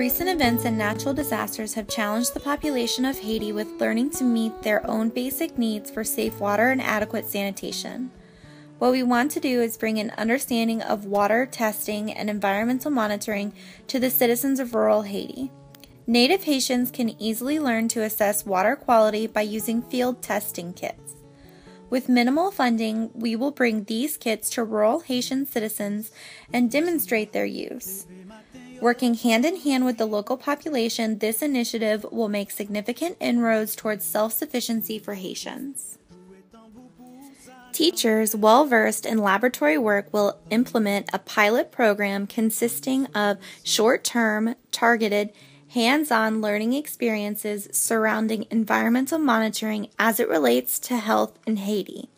Recent events and natural disasters have challenged the population of Haiti with learning to meet their own basic needs for safe water and adequate sanitation. What we want to do is bring an understanding of water testing and environmental monitoring to the citizens of rural Haiti. Native Haitians can easily learn to assess water quality by using field testing kits. With minimal funding, we will bring these kits to rural Haitian citizens and demonstrate their use. Working hand in hand with the local population, this initiative will make significant inroads towards self sufficiency for Haitians. Teachers well versed in laboratory work will implement a pilot program consisting of short term, targeted, hands on learning experiences surrounding environmental monitoring as it relates to health in Haiti.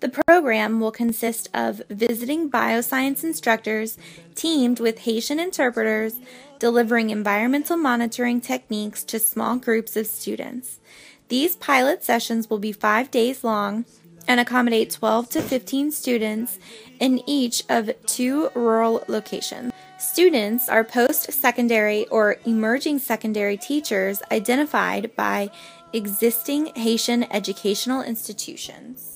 The program will consist of visiting bioscience instructors teamed with Haitian interpreters, delivering environmental monitoring techniques to small groups of students. These pilot sessions will be five days long and accommodate 12 to 15 students in each of two rural locations. Students are post secondary or emerging secondary teachers identified by existing Haitian educational institutions.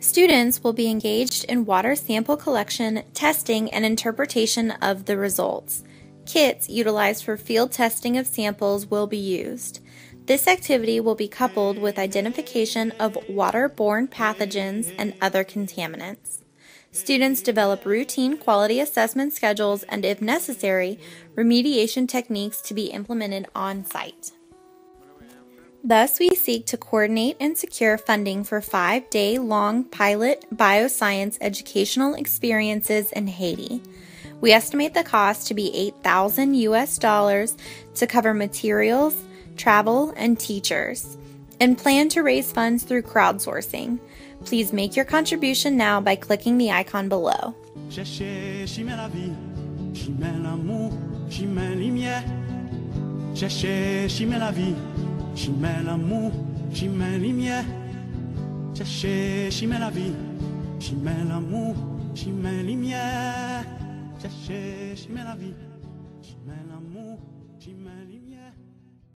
Students will be engaged in water sample collection, testing, and interpretation of the results. Kits utilized for field testing of samples will be used. This activity will be coupled with identification of waterborne pathogens and other contaminants. Students develop routine quality assessment schedules and, if necessary, remediation techniques to be implemented on site. Thus, we seek to coordinate and secure funding for five day long pilot bioscience educational experiences in Haiti. We estimate the cost to be 8,000 US dollars to cover materials, travel, and teachers, and plan to raise funds through crowdsourcing. Please make your contribution now by clicking the icon below. J'y mets l'amour, j'y mets lumière. Chercher, j'y mets la vie. J'y mets l'amour, j'y mets lumière. Chercher, mets la vie. J'y mets l'amour, j'y mets.